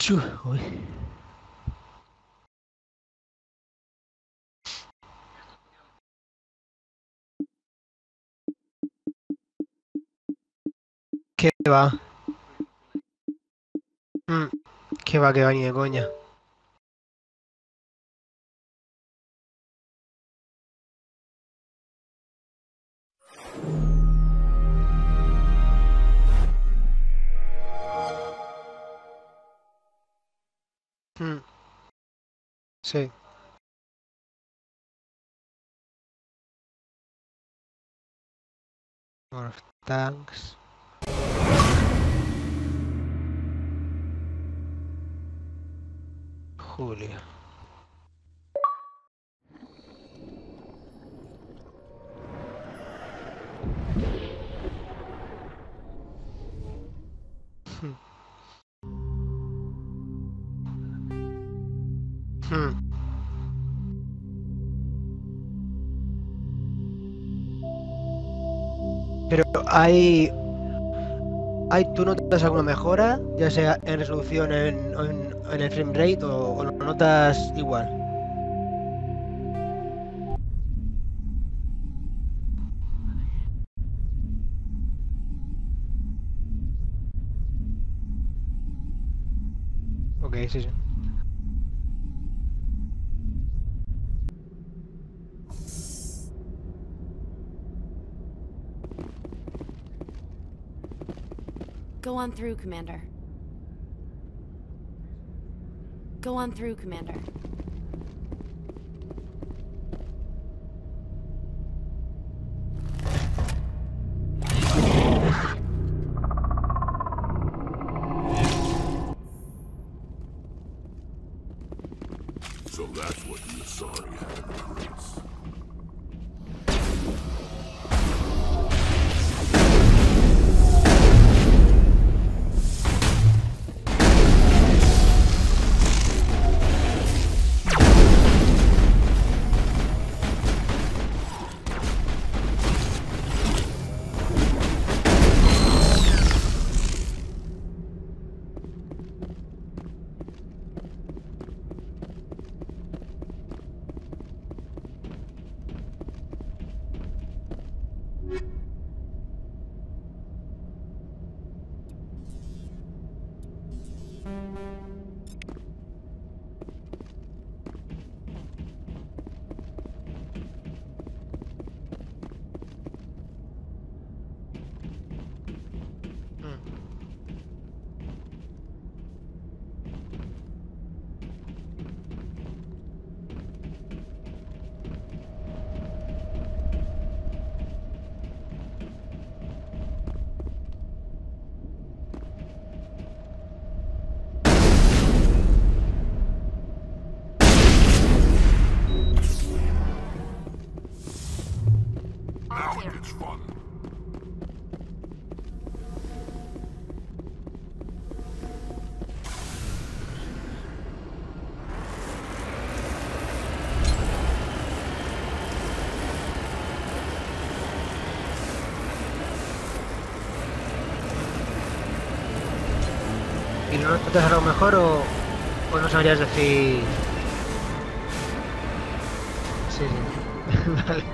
Chu, uy. ¿Qué va? Mm, ¿Qué va, que va ni de coña? Mm, Sí. Of Tanks. Julio. Pero hay. ¿Hay, ¿Tú notas alguna mejora? Ya sea en resolución en, en- en el frame rate o, o lo notas igual. Ok, sí, sí. Go on through, Commander. Go on through, Commander. So that's what the Asari had Chris. Now ¿Y no notas algo mejor o, o no sabrías decir...? Sí, sí. vale.